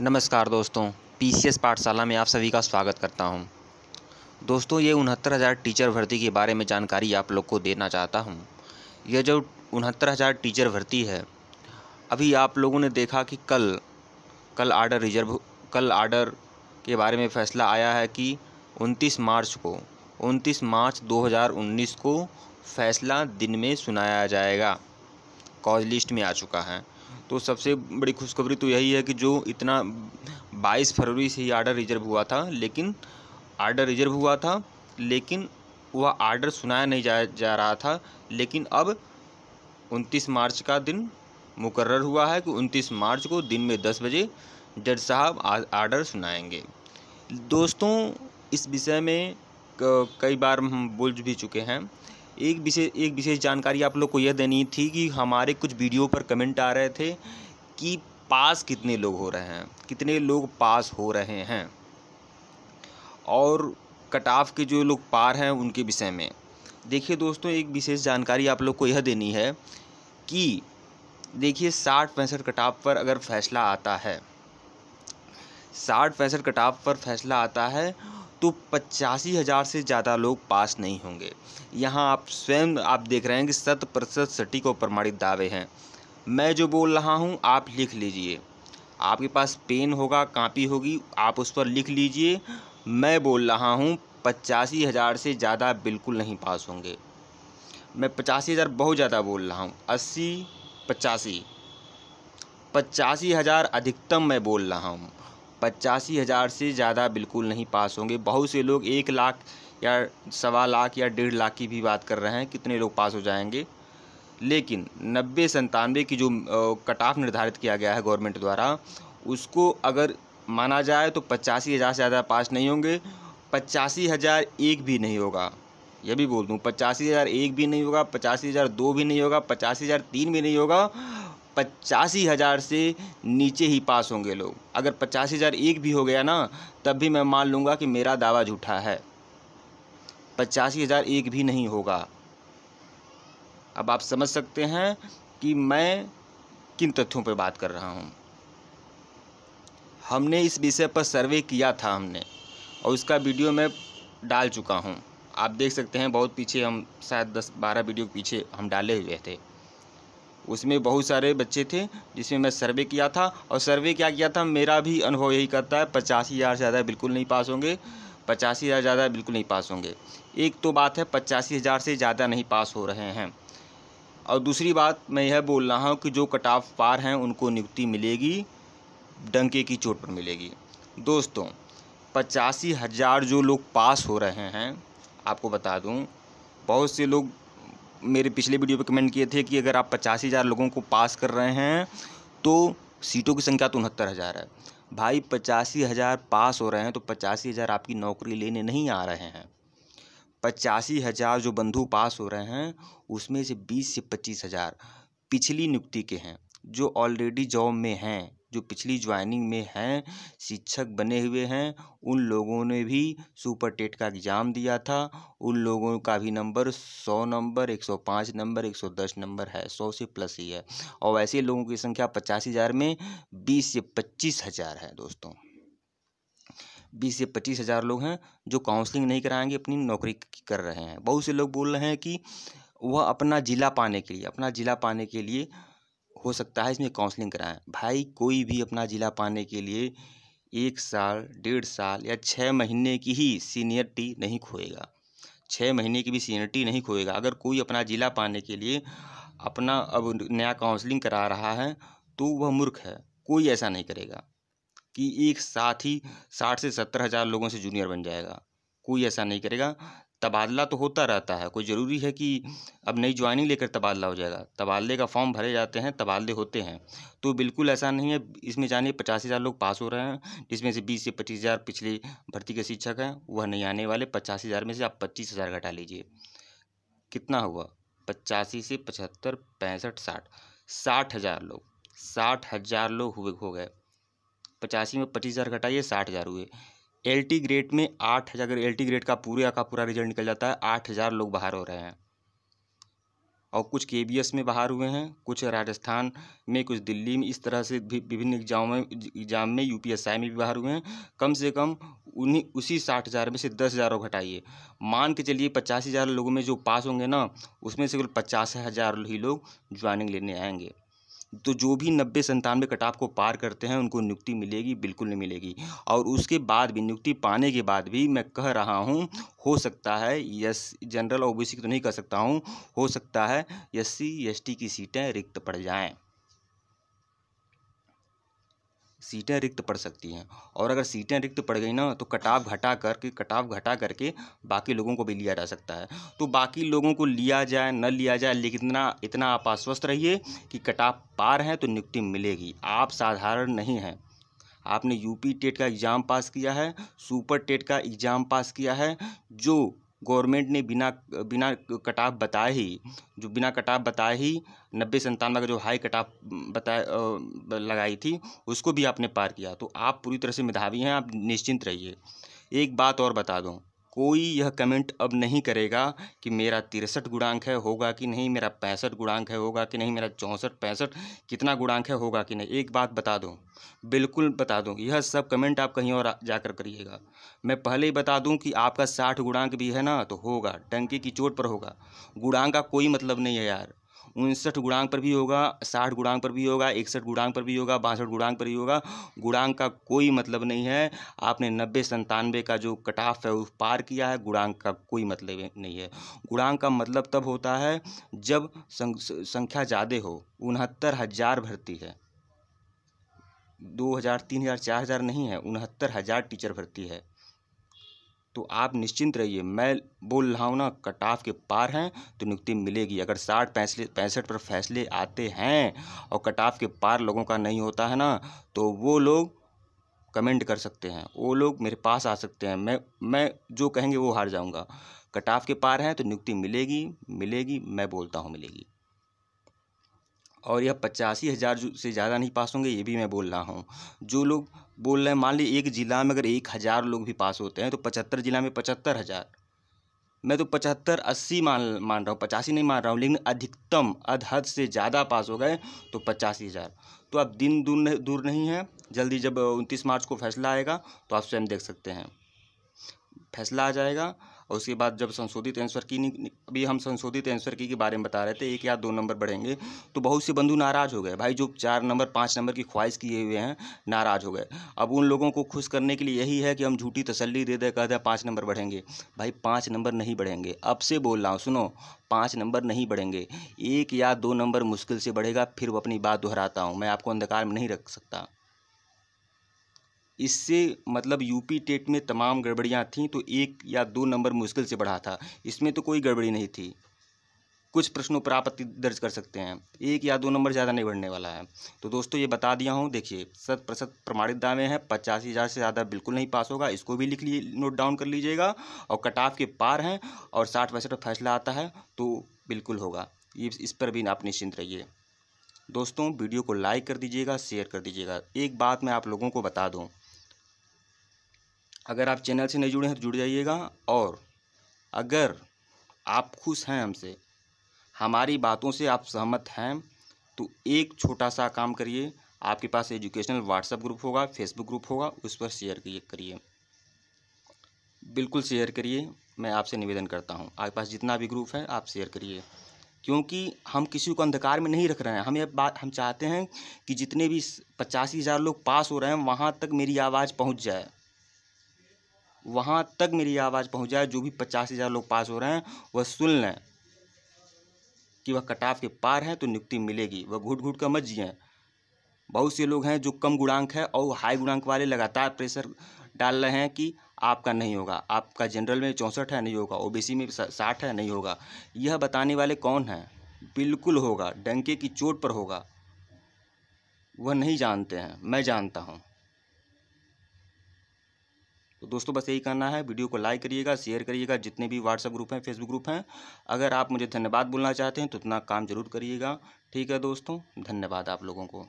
नमस्कार दोस्तों P C S पाठशाला में आप सभी का स्वागत करता हूँ। दोस्तों, ये उनहत्तर हज़ार टीचर भर्ती के बारे में जानकारी आप लोग को देना चाहता हूँ। यह जो उनहत्तर हज़ार टीचर भर्ती है, अभी आप लोगों ने देखा कि कल कल आर्डर रिज़र्व कल आर्डर के बारे में फ़ैसला आया है कि उनतीस मार्च को, उनतीस मार्च 2019 को फ़ैसला दिन में सुनाया जाएगा कॉज लिस्ट में आ चुका है तो सबसे बड़ी खुशखबरी तो यही है कि जो इतना बाईस फरवरी से ही आर्डर रिज़र्व हुआ था, लेकिन आर्डर रिज़र्व हुआ था, लेकिन वह आर्डर सुनाया नहीं जा जा रहा था, लेकिन अब उनतीस मार्च का दिन मुकर्र हुआ है कि उनतीस मार्च को दिन में दस बजे जज साहब आर्डर सुनाएँगे। दोस्तों, इस विषय में कई बार हम बोल भी चुके हैं एक विशेष एक विशेष जानकारी आप लोग को यह देनी थी कि हमारे कुछ वीडियो पर कमेंट आ रहे थे कि पास कितने लोग हो रहे हैं, कितने लोग पास हो रहे हैं। और कट ऑफ़ के जो लोग पार हैं उनके विषय में। देखिए दोस्तों, एक विशेष जानकारी आप लोग को यह देनी है कि देखिए साठ पैंसठ कटाव पर अगर फैसला आता है, साठ पैंसठ कटाव पर फैसला आता है तो पचासी हज़ार से ज़्यादा लोग पास नहीं होंगे। यहाँ आप स्वयं, आप देख रहे हैं कि शत प्रतिशत सटीक और प्रमाणित दावे हैं। मैं जो बोल रहा हूँ, आप लिख लीजिए। आपके पास पेन होगा, कापी होगी, आप उस पर लिख लीजिए। मैं बोल रहा हूँ, पचासी हज़ार से ज़्यादा बिल्कुल नहीं पास होंगे। मैं पचासी हज़ार, बहुत ज़्यादा बोल रहा हूँ, अस्सी, पचासी। पचासी हज़ार अधिकतम मैं बोल रहा हूँ। पचासी हज़ार से ज़्यादा बिल्कुल नहीं पास होंगे। बहुत से लोग एक लाख या सवा लाख या डेढ़ लाख की भी बात कर रहे हैं, कितने लोग पास हो जाएँगे। लेकिन नब्बे संतानवे की जो कट ऑफ़ निर्धारित किया गया है गवर्नमेंट द्वारा, उसको अगर माना जाए तो पचासी हज़ार से ज़्यादा पास नहीं होंगे। पचासी हज़ार एक भी नहीं होगा। यह भी बोल दूँ, पचासी हज़ार एक भी नहीं होगा, पचासी हज़ार दो भी नहीं होगा, पचासी हज़ार तीन भी नहीं होगा। पचासी हज़ार से नीचे ही पास होंगे लोग। अगर पचासी हज़ार एक भी हो गया ना, तब भी मैं मान लूँगा कि मेरा दावा झूठा है। पचासी हज़ार एक भी नहीं होगा। अब आप समझ सकते हैं कि मैं किन तथ्यों पर बात कर रहा हूँ। हमने इस विषय पर सर्वे किया था हमने, और उसका वीडियो मैं डाल चुका हूँ। आप देख सकते हैं, बहुत पीछे हम, शायद दस बारह वीडियो पीछे हम डाले हुए थे। उसमें बहुत सारे बच्चे थे, जिसमें मैं सर्वे किया था और सर्वे क्या किया था, मेरा भी अनुभव यही करता है, पचासी हज़ार से ज़्यादा बिल्कुल नहीं पास होंगे, पचासी हज़ार ज़्यादा बिल्कुल नहीं पास होंगे। एक तो बात है, पचासी हज़ार से ज़्यादा नहीं पास हो रहे हैं। और दूसरी बात, मैं यह बोल रहा हूँ कि जो कट ऑफ़ पार हैं, उनको नियुक्ति मिलेगी, डंके की चोट पर मिलेगी। दोस्तों, पचासी हज़ार जो लोग पास हो रहे हैं, आपको बता दूँ, बहुत से लोग मेरे पिछले वीडियो पे कमेंट किए थे कि अगर आप पचासी हज़ार लोगों को पास कर रहे हैं तो सीटों की संख्या तो उनहत्तर हज़ार है। भाई, पचासी हज़ार पास हो रहे हैं तो पचासी हज़ार आपकी नौकरी लेने नहीं आ रहे हैं। पचासी हज़ार जो बंधु पास हो रहे हैं, उसमें से बीस से पच्चीस हज़ार पिछली नियुक्ति के हैं, जो ऑलरेडी जॉब में हैं। जो पिछली ज्वाइनिंग में हैं, शिक्षक बने हुए हैं, उन लोगों ने भी सुपर टेट का एग्ज़ाम दिया था। उन लोगों का भी नंबर सौ नंबर, एक सौ पाँच नंबर, एक सौ दस नंबर है, सौ से प्लस ही है। और वैसे लोगों की संख्या पचासी हज़ार में बीस से पच्चीस हज़ार है दोस्तों। बीस से पच्चीस हज़ार लोग हैं जो काउंसलिंग नहीं कराएँगे, अपनी नौकरी कर रहे हैं। बहुत से लोग बोल रहे हैं कि वह अपना ज़िला पाने के लिए, अपना ज़िला पाने के लिए हो सकता है, इसमें काउंसलिंग कराएँ। भाई, कोई भी अपना ज़िला पाने के लिए एक साल, डेढ़ साल या छः महीने की ही सीनियरिटी नहीं खोएगा। छः महीने की भी सीनियरिटी नहीं खोएगा। अगर कोई अपना ज़िला पाने के लिए अपना अब नया काउंसलिंग करा रहा है तो वह मूर्ख है। कोई ऐसा नहीं करेगा कि एक साथ ही साठ से सत्तर हज़ार लोगों से जूनियर बन जाएगा। कोई ऐसा नहीं करेगा। तबादला तो होता रहता है। कोई ज़रूरी है कि अब नई ज्वाइनिंग लेकर तबादला हो जाएगा। तबादले का फॉर्म भरे जाते हैं, तबादले होते हैं। तो बिल्कुल ऐसा नहीं है। इसमें जानिए पचास हज़ार लोग पास हो रहे हैं, जिसमें से बीस से पच्चीस हज़ार पिछले भर्ती के शिक्षक हैं। वह नहीं आने वाले। पचासी हज़ार में से आप पच्चीस हज़ार घटा लीजिए। कितना हुआ? पचासी से पचहत्तर, पैंसठ, साठ। साठ हज़ार लोग। साठ हज़ार लोग हुए हो गए। पचासी में पच्चीस हज़ार घटाइए, साठ हज़ार हुए। एल टी ग्रेड में आठ हज़ार, अगर एल टी ग्रेड का पूरे का पूरा रिज़ल्ट निकल जाता है, आठ हज़ार लोग बाहर हो रहे हैं। और कुछ के बी एस में बाहर हुए हैं, कुछ राजस्थान में, कुछ दिल्ली में, इस तरह से विभिन्न एग्ज़ाम में एग्ज़ाम में यू पी एस आई में भी बाहर हुए हैं। कम से कम उन्हीं, उसी साठ हज़ार में से दस हज़ार घटाइए। मान के चलिए पचासी हज़ार लोगों में जो पास होंगे ना, उसमें से केवल पचास हज़ार ही लोग ज्वाइनिंग लेने आएँगे। तो जो भी नब्बे संतानवे कटाप को पार करते हैं, उनको नियुक्ति मिलेगी, बिल्कुल नहीं मिलेगी। और उसके बाद भी, नियुक्ति पाने के बाद भी मैं कह रहा हूँ, हो सकता है यस, जनरल ओबीसी तो नहीं कह सकता हूँ, हो सकता है एस सी एस टी की सीटें रिक्त पड़ जाएँ। सीटें रिक्त पड़ सकती हैं। और अगर सीटें रिक्त पड़ गई ना तो कटाव घटा करके कटाव घटा करके बाकी लोगों को भी लिया जा सकता है। तो बाकी लोगों को लिया जाए, न लिया जाए, लेकिन इतना इतना आप आश्वस्त रहिए कि कटाव पार हैं तो नियुक्ति मिलेगी। आप साधारण नहीं हैं। आपने यूपी टेट का एग्ज़ाम पास किया है, सुपर टेट का एग्ज़ाम पास किया है, जो गवर्नमेंट ने बिना बिना कटाफ बताए ही, जो बिना कटाफ बताए ही नब्बे संतानवे का जो हाई कटाफ बताए लगाई थी, उसको भी आपने पार किया। तो आप पूरी तरह से मेधावी हैं, आप निश्चिंत रहिए। एक बात और बता दूँ कोई यह कमेंट अब नहीं करेगा कि मेरा तिरसठ गुणांक है, होगा कि नहीं, मेरा पैंसठ गुणांक है, होगा कि नहीं, मेरा चौंसठ, पैंसठ, कितना गुणांक है, होगा कि नहीं। एक बात बता दूँ, बिल्कुल बता दूँ, यह सब कमेंट आप कहीं और जाकर करिएगा। मैं पहले ही बता दूँ कि आपका साठ गुणांक भी है ना तो होगा, टंकी की चोट पर होगा। गुणांक का कोई मतलब नहीं है यार। उनसठ गुणांक पर भी होगा, साठ गुणांक पर भी होगा, इकसठ गुणांक पर भी होगा, बासठ गुणांक पर भी होगा। गुणांक का कोई मतलब नहीं है। आपने नब्बे संतानवे का जो कटाफ है, वो पार किया है। गुणांक का कोई मतलब नहीं है। गुणांक का मतलब तब होता है, जब संख्या ज़्यादा हो, उनहत्तर हज़ार भर्ती है। दो हज़ार, तीन हज़ार, चार हज़ार नहीं है, उनहत्तर हज़ार टीचर भर्ती है। तो आप निश्चिंत रहिए। मैं बोल रहा हूँ ना कटाफ के पार हैं तो नियुक्ति मिलेगी। अगर साठ पैंसले, पैंसठ पर फैसले आते हैं और कटाफ के पार लोगों का नहीं होता है ना तो वो लोग कमेंट कर सकते हैं। वो लोग मेरे पास आ सकते हैं। मैं मैं जो कहेंगे वो हार जाऊँगा। कटाफ के पार हैं तो नियुक्ति मिलेगी मिलेगी, मैं बोलता हूँ मिलेगी। और यह पचासी हज़ार से ज़्यादा नहीं पास होंगे, ये भी मैं बोल रहा हूँ। जो लोग बोल रहे हैं, मान ली एक ज़िला में अगर एक हज़ार लोग भी पास होते हैं तो पचहत्तर ज़िला में पचहत्तर हज़ार। मैं तो पचहत्तर अस्सी मान मान रहा हूँ, पचासी नहीं मान रहा हूँ, लेकिन अधिकतम अधहद से ज़्यादा पास हो गए तो पचासी हज़ार। तो अब दिन दूर नहीं दूर नहीं है। जल्दी जब उनतीस मार्च को फैसला आएगा तो आप स्वयं देख सकते हैं। फैसला आ जाएगा। और उसके बाद जब संशोधित आंसर की अभी हम संशोधित आंसर की के बारे में बता रहे थे, एक या दो नंबर बढ़ेंगे तो बहुत से बंधु नाराज़ हो गए। भाई, जो चार नंबर पाँच नंबर की ख्वाहिश किए हुए हैं, नाराज़ हो गए। अब उन लोगों को खुश करने के लिए यही है कि हम झूठी तसल्ली दे दे, कहते हैं पाँच नंबर बढ़ेंगे। भाई, पाँच नंबर नहीं बढ़ेंगे। अब से बोल रहा हूँ, सुनो, पाँच नंबर नहीं बढ़ेंगे। एक या दो नंबर मुश्किल से बढ़ेगा, फिर वो अपनी बात दोहराता हूँ। मैं आपको अंधकार में नहीं रख सकता। इससे मतलब यूपी टेट में तमाम गड़बड़ियाँ थीं तो एक या दो नंबर मुश्किल से बढ़ा था। इसमें तो कोई गड़बड़ी नहीं थी। कुछ प्रश्नों पर आपत्ति दर्ज कर सकते हैं। एक या दो नंबर ज़्यादा नहीं बढ़ने वाला है। तो दोस्तों, ये बता दिया हूँ, देखिए शत प्रतिशत प्रमाणित दावे हैं, पचासी हज़ार से ज़्यादा बिल्कुल नहीं पास होगा। इसको भी लिख लिए, नोट डाउन कर लीजिएगा। और कट ऑफ़ के पार हैं और साठ पैंसठ फैसला आता है तो बिल्कुल होगा। ये इस पर भी आप निश्चिंत रहिए। दोस्तों, वीडियो को लाइक कर दीजिएगा, शेयर कर दीजिएगा। एक बात मैं आप लोगों को बता दूँ अगर आप चैनल से नहीं जुड़े हैं तो जुड़ जाइएगा और अगर आप खुश हैं हमसे, हमारी बातों से आप सहमत हैं तो एक छोटा सा काम करिए। आपके पास एजुकेशनल व्हाट्सएप ग्रुप होगा फेसबुक ग्रुप होगा, उस पर शेयर करिए। बिल्कुल शेयर करिए। मैं आपसे निवेदन करता हूँ, आपके पास जितना भी ग्रुप है, आप शेयर करिए। क्योंकि हम किसी को अंधकार में नहीं रख रहे हैं। हम ये बात, हम चाहते हैं कि जितने भी पचासी हज़ार लोग पास हो रहे हैं, वहाँ तक मेरी आवाज़ पहुँच जाए। वहाँ तक मेरी आवाज़ पहुँच जाए, जो भी पचास हज़ार लोग पास हो रहे हैं, वह सुन लें कि वह कटाव के पार हैं तो नियुक्ति मिलेगी। वह घुट घुट कर मत जिए। बहुत से लोग हैं जो कम गुणांक है और हाई गुणांक वाले लगातार प्रेशर डाल रहे हैं कि आपका नहीं होगा। आपका जनरल में चौंसठ है, नहीं होगा। ओबीसी में साठ है, नहीं होगा। यह बताने वाले कौन हैं? बिल्कुल होगा। डंके की चोट पर होगा। वह नहीं जानते हैं। मैं जानता हूँ। तो दोस्तों बस यही करना है, वीडियो को लाइक करिएगा, शेयर करिएगा, जितने भी व्हाट्सएप ग्रुप हैं फेसबुक ग्रुप हैं, अगर आप मुझे धन्यवाद बोलना चाहते हैं तो उतना काम ज़रूर करिएगा। ठीक है दोस्तों, धन्यवाद आप लोगों को।